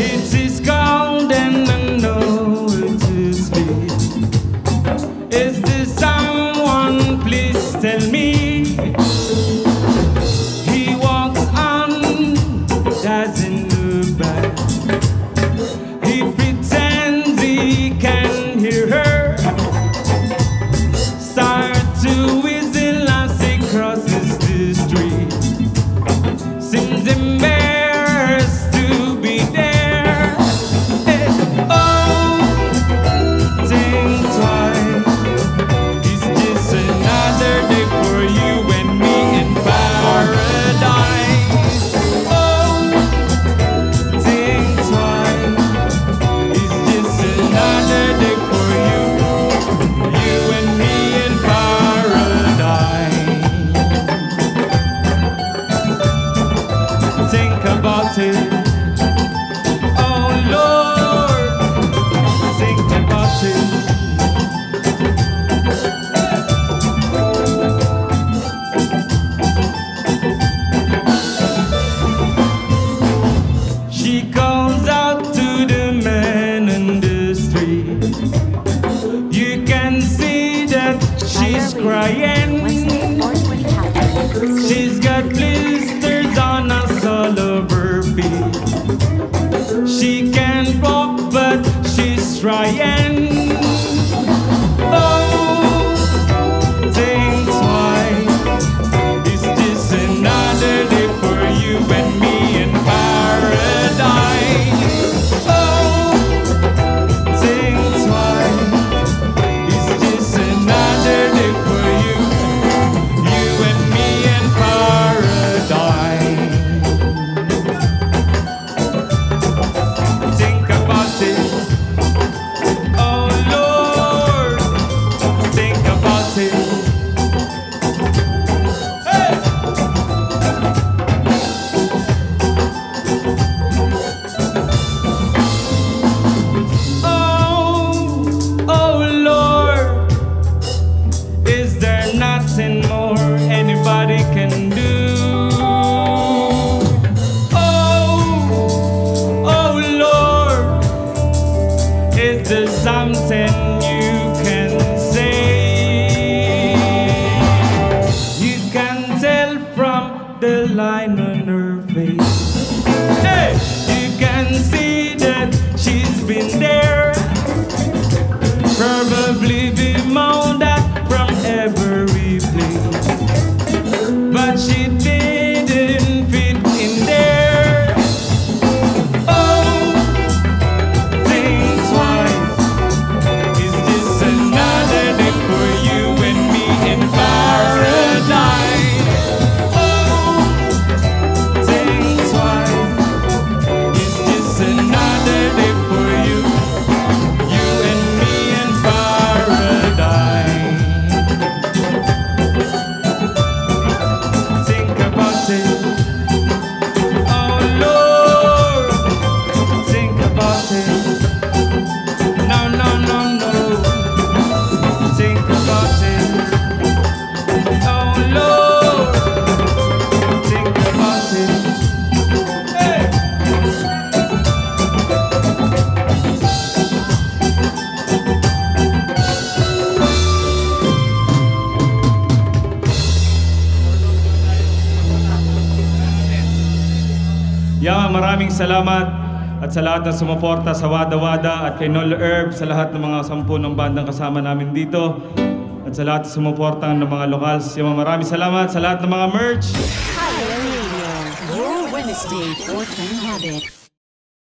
It's his cold and I know it is late. Is there someone, please tell me? He walks on, doesn't look back. He pretends he can hear her. Start to whistle as he crosses the street. Crying. She's got blisters on us all her feet. She can't walk, but she's trying. Is there something you can say? You can tell from the line on her face. Hey, you can see that she's been there. Probably Yeah, maraming salamat at sa lahat ng sumuporta sa Wada Wada at kay Nol Herb, sa lahat ng mga sampu ng bandang kasama namin dito at sa lahat ng sumuporta ng mga locals. Yung maraming salamat sa lahat ng mga merch. Higher Radio, your Wednesday 420 habit.